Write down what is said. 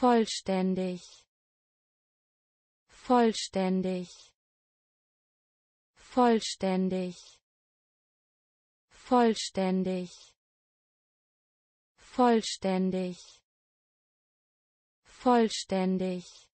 vollständig. Vollständig. Vollständig. Vollständig. Vollständig. Vollständig.